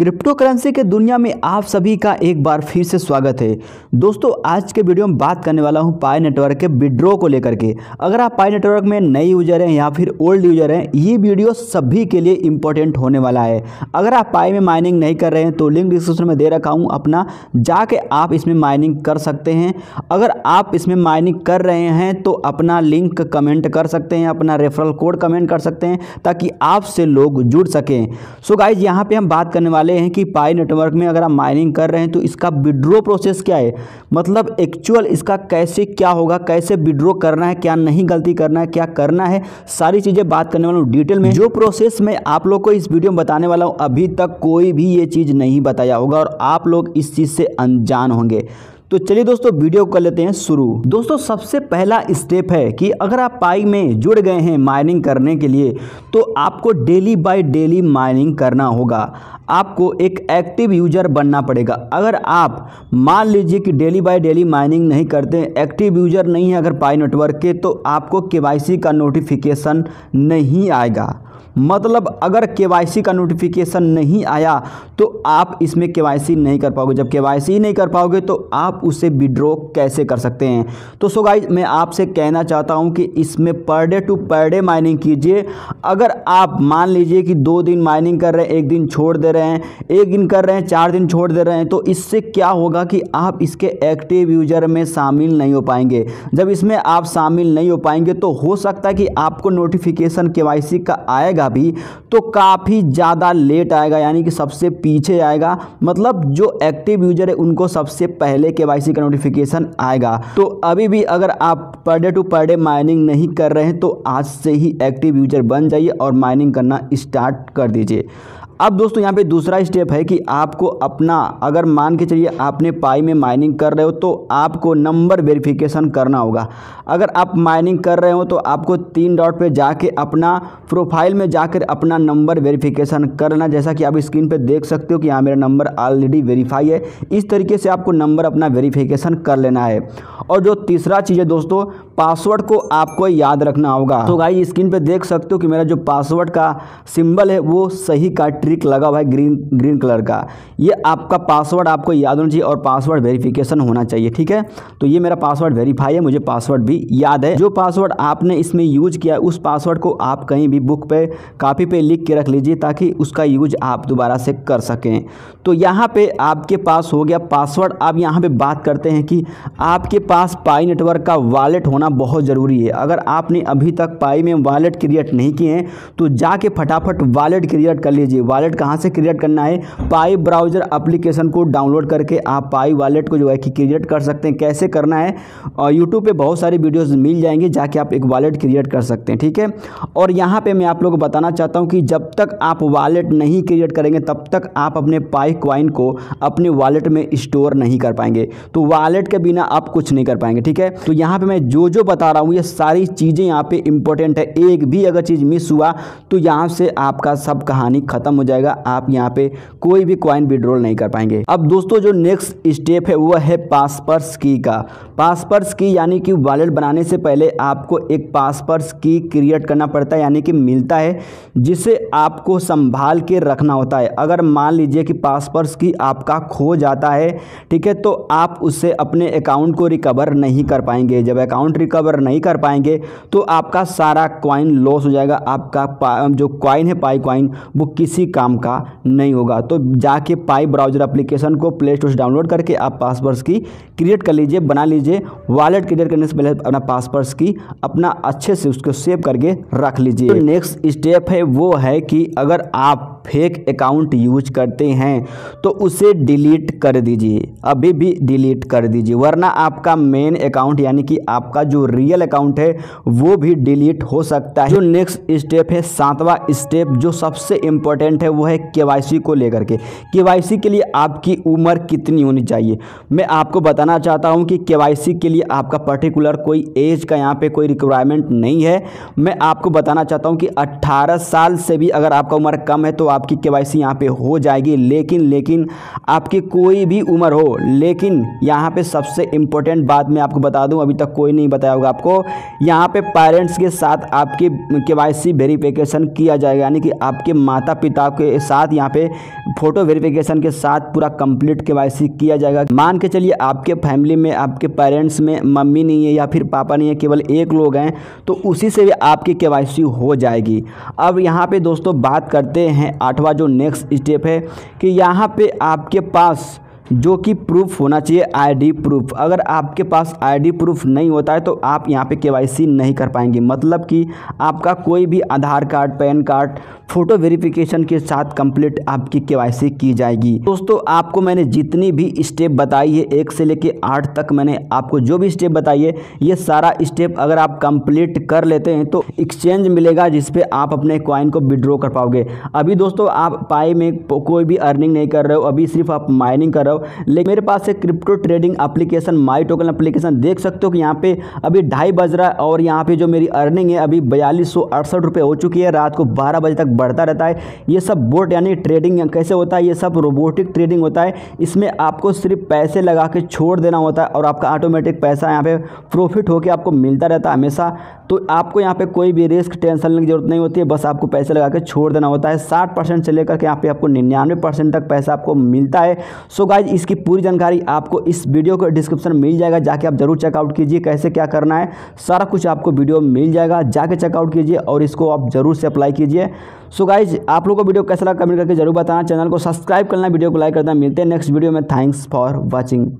Crypto currency के दुनिया में आप सभी का एक बार फिर से स्वागत है। दोस्तों, आज के वीडियो में बात करने वाला हूँ पाई नेटवर्क के विड्रॉ को लेकर के। अगर आप पाई नेटवर्क में नए यूज़र हैं या फिर ओल्ड यूज़र हैं, ये वीडियो सभी के लिए इंपॉर्टेंट होने वाला है। अगर आप पाई में माइनिंग नहीं कर रहे हैं तो लिंक डिस्क्रिप्शन में दे रखा हूँ, अपना जाके आप इसमें माइनिंग कर सकते हैं। अगर आप इसमें माइनिंग कर रहे हैं तो अपना लिंक कमेंट कर सकते हैं, अपना रेफरल कोड कमेंट कर सकते हैं, ताकि आपसे लोग जुड़ सकें। सो गाइज़ यहाँ पर हम बात करने वाले हैं कि पाई नेटवर्क में अगर आप माइनिंग कर रहे हैं तो इसका विड्रो प्रोसेस क्या है? मतलब एक्चुअल इसका कैसे क्या होगा, कैसे विड्रो करना है, क्या नहीं गलती करना है, क्या करना है, सारी चीज़ें बात करने वाला हूँ डिटेल में। जो प्रोसेस मैं आप लोग को इस वीडियो में बताने वाला हूँ, अभी तक कोई भी ये चीज़ नहीं बताया होगा और आप लोग इस चीज़ से अनजान होंगे। तो चलिए दोस्तों, वीडियो कर लेते हैं शुरू। दोस्तों, सबसे पहला स्टेप है कि अगर आप पाई में जुड़ गए हैं माइनिंग करने के लिए तो आपको डेली बाय डेली माइनिंग करना होगा। आपको एक एक्टिव यूज़र बनना पड़ेगा। अगर आप मान लीजिए कि डेली बाय डेली माइनिंग नहीं करते एक्टिव यूज़र नहीं है अगर पाई नेटवर्क के तो आपको के का नोटिफिकेशन नहीं आएगा। मतलब अगर के का नोटिफिकेशन नहीं आया तो आप इसमें के नहीं कर पाओगे। जब के नहीं कर पाओगे तो आप उसे विड्रॉ कैसे कर सकते हैं? तो सो गाइज़ मैं आपसे कहना चाहता हूँ कि इसमें per day to per day mining कीजिए। अगर आप मान लीजिए कि दो दिन माइनिंग कर रहे हैं, एक दिन छोड़ दे रहे हैं, एक दिन कर रहे हैं, चार दिन छोड़ दे रहे हैं तो इससे क्या होगा कि आप इसके एक्टिव यूज़र में शामिल नहीं हो पाएँगे। जब इसमें आप शामिल नहीं हो पाएँगे तो हो सकता है कि आपको नोटिफिकेशन के का आएगा भी तो काफ़ी ज़्यादा लेट आएगा, यानी कि सबसे पीछे आएगा। मतलब जो एक्टिव यूज़र है, उनको सबसे पहले के का नोटिफिकेशन आएगा। तो अभी भी अगर आप per day to per day mining नहीं कर रहे हैं तो आज से ही एक्टिव यूज़र बन जाइए और माइनिंग करना स्टार्ट कर दीजिए। अब दोस्तों यहाँ पे दूसरा स्टेप है कि आपको अपना, अगर मान के चलिए आपने पाई में माइनिंग कर रहे हो तो आपको नंबर वेरिफिकेशन करना होगा। अगर आप माइनिंग कर रहे हो तो आपको तीन डॉट पे जाके अपना प्रोफ़ाइल में जाकर अपना नंबर वेरिफिकेशन करना। जैसा कि आप स्क्रीन पे देख सकते हो कि यहाँ मेरा नंबर ऑलरेडी वेरीफाई है। इस तरीके से आपको नंबर अपना वेरीफिकेशन कर लेना है। और जो तीसरा चीज़ है दोस्तों पासवर्ड को आपको याद रखना होगा। तो भाई स्क्रीन पे देख सकते हो कि मेरा जो पासवर्ड का सिंबल है, वो सही का ट्रिक लगा हुआ है ग्रीन ग्रीन कलर का। ये आपका पासवर्ड आपको याद होना चाहिए और पासवर्ड वेरिफिकेशन होना चाहिए, ठीक है? तो ये मेरा पासवर्ड वेरीफाई है, मुझे पासवर्ड भी याद है। जो पासवर्ड आपने इसमें यूज़ किया उस पासवर्ड को आप कहीं भी बुक पे, कापी पे लिख के रख लीजिए, ताकि उसका यूज़ आप दोबारा से कर सकें। तो यहाँ पे आपके पास हो गया पासवर्ड। आप यहाँ पे बात करते हैं कि आपके पास पाई नेटवर्क का वॉलेट होना बहुत ज़रूरी है। अगर आपने अभी तक पाई में वॉलेट क्रिएट नहीं किए हैं तो जाके फटाफट वॉलेट क्रिएट कर लीजिए। वॉलेट कहाँ से क्रिएट करना है? पाई ब्राउज़र एप्लीकेशन को डाउनलोड करके आप पाई वॉलेट को जो है कि क्रिएट कर सकते हैं। कैसे करना है? और यूट्यूब पे बहुत सारी वीडियोस मिल जाएँगे जाके आप एक वॉलेट क्रिएट कर सकते हैं, ठीक है? और यहाँ पर मैं आप लोग को बताना चाहता हूँ कि जब तक आप वॉलेट नहीं क्रिएट करेंगे, तब तक आप अपने पाई क्वाइन को अपने वॉलेट में स्टोर नहीं कर पाएँगे। तो वॉलेट के बिना आप कुछ नहीं कर पाएँगे, ठीक है? तो यहाँ पर मैं जो जो बता रहा हूँ, ये सारी चीज़ें यहाँ पर इंपॉर्टेंट है। एक भी अगर चीज़ मिस हुआ तो यहाँ से आपका सब कहानी ख़त्म हो जाएगा। आप यहाँ पे कोई भी क्वाइन विड्रॉल नहीं कर पाएँगे। अब दोस्तों, जो नेक्स्ट स्टेप है वह है पासपर्स की का। पासपर्स की यानी कि वॉलेट बनाने से पहले आपको एक पासपर्स की क्रिएट करना पड़ता है, यानी कि मिलता है, जिसे आपको संभाल के रखना होता है। अगर मान लीजिए कि पासपर्स की आपका खो जाता है, ठीक है तो आप उससे अपने अकाउंट को रिकवर नहीं कर पाएँगे। जब अकाउंट रिकवर नहीं कर पाएँगे तो आपका सारा क्वाइन लॉस हो जाएगा। आपका जो क्वाइन है पाई क्वाइन वो किसी काम का नहीं होगा। तो जाके पाई ब्राउज़र एप्लीकेशन को प्ले स्टोर से डाउनलोड करके आप पासवर्ड्स की क्रिएट कर लीजिए, बना लीजिए। वॉलेट क्रिएट करने से पहले अपना पासवर्ड्स की अपना अच्छे से उसको सेव करके रख लीजिए। तो नेक्स्ट स्टेप है वो है कि अगर आप फेक अकाउंट यूज़ करते हैं तो उसे डिलीट कर दीजिए। अभी भी डिलीट कर दीजिए। वरना आपका मेन अकाउंट यानी कि आपका जो रियल अकाउंट है, वो भी डिलीट हो सकता है। जो नेक्स्ट स्टेप है, सातवां स्टेप जो सबसे इंपॉर्टेंट है, वो है के को लेकर के। के के लिए आपकी उम्र कितनी होनी चाहिए? मैं आपको बताना चाहता हूँ कि के के लिए आपका पर्टिकुलर कोई एज का यहाँ पे कोई रिक्वायरमेंट नहीं है। मैं आपको बताना चाहता हूँ कि 18 साल से भी अगर आपका उम्र कम है तो आपकी के वाई सी यहाँ पर हो जाएगी, लेकिन लेकिन आपकी कोई भी उम्र हो, लेकिन यहाँ पे सबसे इम्पोर्टेंट बात मैं आपको बता दूँ, अभी तक कोई नहीं बताया होगा आपको, यहाँ पे पेरेंट्स के साथ आपकी के वाई सी वेरीफिकेशन किया जाएगा, यानी कि आपके माता पिता के साथ यहाँ पे फ़ोटो वेरिफिकेशन के साथ पूरा कंप्लीट के वाई सी किया जाएगा। मान के चलिए आपके फैमिली में, आपके पेरेंट्स में मम्मी नहीं है या फिर पापा नहीं है, केवल एक लोग हैं तो उसी से भी आपकी के वाई सी हो जाएगी। अब यहाँ पे दोस्तों बात करते हैं आठवां जो नेक्स्ट स्टेप है कि यहाँ पे आपके पास जो कि प्रूफ होना चाहिए आईडी प्रूफ अगर आपके पास आईडी प्रूफ नहीं होता है तो आप यहाँ पे केवाईसी नहीं कर पाएँगे। मतलब कि आपका कोई भी Aadhaar card, PAN card, photo verification के साथ कंप्लीट आपकी के की जाएगी। दोस्तों, आपको मैंने जितनी भी स्टेप बताई है, एक से लेकर आठ तक मैंने आपको जो भी स्टेप बताई है, ये सारा स्टेप अगर आप कंप्लीट कर लेते हैं तो एक्सचेंज मिलेगा जिसपे आप अपने कॉइन को विड्रॉ कर पाओगे। अभी दोस्तों, आप पाई में कोई भी अर्निंग नहीं कर रहे हो, अभी सिर्फ़ आप माइनिंग कर रहे हो लेकिन मेरे पास एक crypto trading application my token application देख सकते हो कि यहाँ पे अभी ढाई बज रहा है और यहाँ पे जो मेरी अर्निंग है, अभी बयालीस सौ अड़सठ रुपये हो चुकी है। रात को बारह बजे तक बढ़ता रहता है। ये सब बोट यानी ट्रेडिंग कैसे होता है? ये सब रोबोटिक ट्रेडिंग होता है। इसमें आपको सिर्फ़ पैसे लगा के छोड़ देना होता है और आपका ऑटोमेटिक पैसा यहाँ पे प्रॉफिट होकर आपको मिलता रहता है हमेशा। तो आपको यहाँ पे कोई भी रिस्क टेंशन लेने की ज़रूरत नहीं होती है। बस आपको पैसे लगा के छोड़ देना होता है। साठ परसेंट से लेकर के यहाँ पे आपको निन्यानवे परसेंट तक पैसा आपको मिलता है। सो गाइज़ इसकी पूरी जानकारी आपको इस वीडियो के डिस्क्रिप्शन मिल जाएगा, जाके आप ज़रूर चेकआउट कीजिए कैसे क्या करना है। सारा कुछ आपको वीडियो मिल जाएगा, जाके चेकआउट कीजिए और इसको आप ज़रूर से अप्लाई कीजिए। सो गाइज़ आप लोगों को वीडियो कैसा लगा कमेंट करके ज़रूर बताना। चैनल को सब्सक्राइब करना, वीडियो को लाइक करना। मिलते हैं नेक्स्ट वीडियो में। Thanks for watching